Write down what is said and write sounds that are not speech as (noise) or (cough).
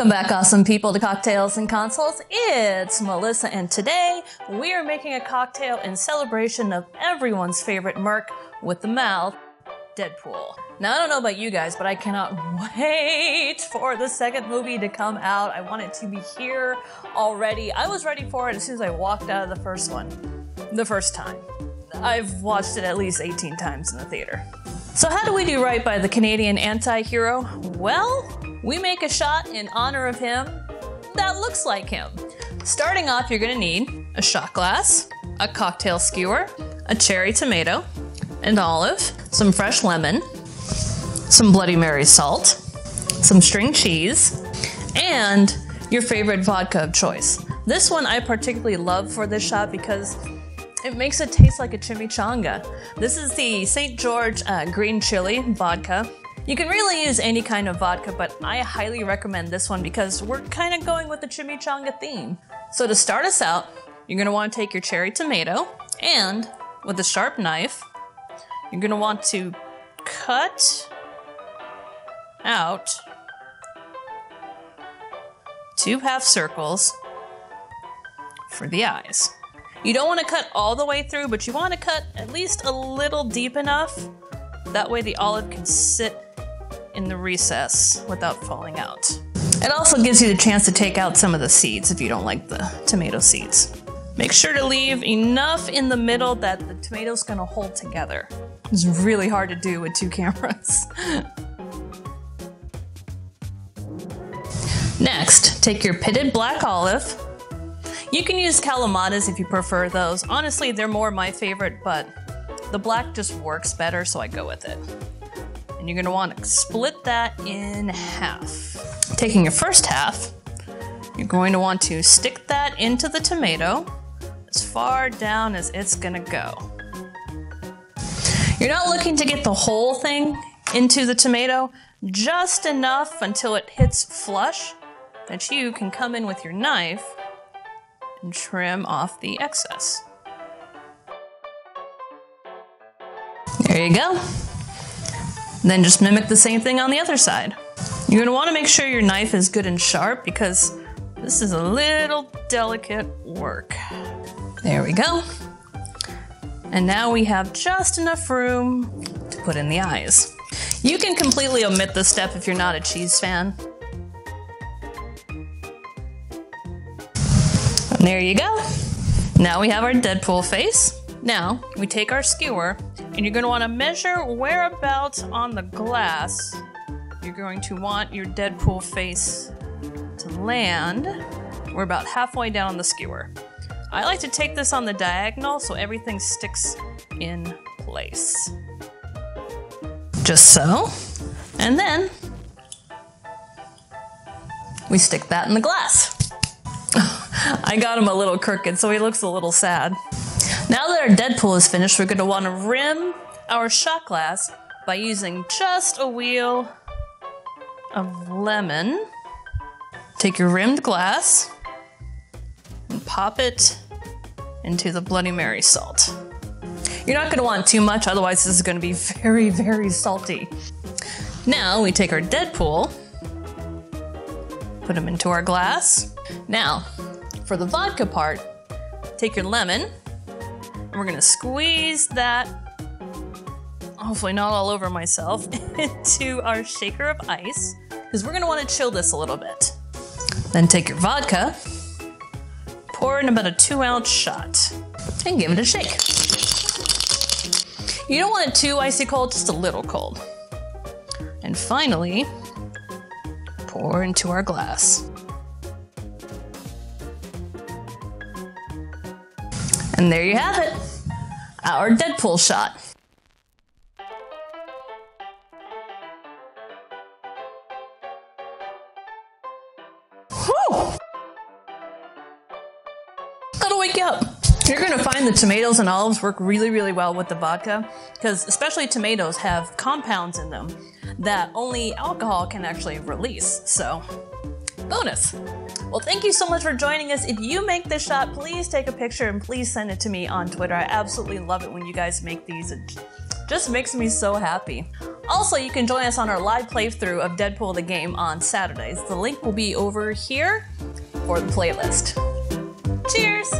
Welcome back, awesome people, to Cocktails and Consoles. It's Melissa, and today we are making a cocktail in celebration of everyone's favorite Merc with the mouth, Deadpool. Now, I don't know about you guys, but I cannot (laughs) wait for the second movie to come out. I want it to be here already. I was ready for it as soon as I walked out of the first one, the first time. I've watched it at least 18 times in the theater. So, how do we do right by the Canadian anti hero? Well, we make a shot in honor of him that looks like him. Starting off, you're gonna need a shot glass, a cocktail skewer, a cherry tomato, an olive, some fresh lemon, some Bloody Mary salt, some string cheese, and your favorite vodka of choice. This one I particularly love for this shot because it makes it taste like a chimichanga. This is the St. George uh, green chili vodka. You can really use any kind of vodka, but I highly recommend this one because we're kind of going with the chimichanga theme. So to start us out, you're gonna want to take your cherry tomato and with a sharp knife, you're gonna want to cut out two half circles for the eyes. You don't want to cut all the way through, but you want to cut at least a little deep enough. That way the olive can sit in the recess without falling out. It also gives you the chance to take out some of the seeds if you don't like the tomato seeds. Make sure to leave enough in the middle that the tomato's gonna hold together. It's really hard to do with two cameras. (laughs) Next, take your pitted black olive. You can use Kalamatas if you prefer those. Honestly, they're more my favorite, but the black just works better, so I go with it. And you're gonna wanna split that in half. Taking your first half, you're going to want to stick that into the tomato as far down as it's gonna go. You're not looking to get the whole thing into the tomato, just enough until it hits flush that you can come in with your knife and trim off the excess. There you go. Then just mimic the same thing on the other side. You're gonna wanna make sure your knife is good and sharp because this is a little delicate work. There we go. And now we have just enough room to put in the eyes. You can completely omit this step if you're not a cheese fan. There you go. Now we have our Deadpool face. Now we take our skewer and you're going to want to measure whereabouts on the glass you're going to want your Deadpool face to land. We're about halfway down the skewer. I like to take this on the diagonal so everything sticks in place. Just so. And then we stick that in the glass. I got him a little crooked, so he looks a little sad. Now that our Deadpool is finished, we're going to want to rim our shot glass by using just a wheel of lemon. Take your rimmed glass and pop it into the Bloody Mary salt. You're not going to want too much, otherwise, this is going to be (laughs) very, very salty. Now we take our Deadpool, put him into our glass. Now, for the vodka part, take your lemon, and we're gonna squeeze that, hopefully not all over myself, (laughs) into our shaker of ice, because we're gonna wanna chill this a little bit. Then take your vodka, pour in about a two ounce shot, and give it a shake. You don't want it too icy cold, just a little cold. And finally, pour into our glass. And there you have it, our Deadpool shot. That'll wake you up. You're gonna find the tomatoes and olives work really, really well with the vodka, because especially tomatoes have compounds in them that only alcohol can actually release. So, bonus. Well, thank you so much for joining us. If you make this shot, please take a picture and please send it to me on Twitter. I absolutely love it when you guys make these. It just makes me so happy. Also, you can join us on our live playthrough of Deadpool the game on Saturdays. The link will be over here for the playlist. Cheers!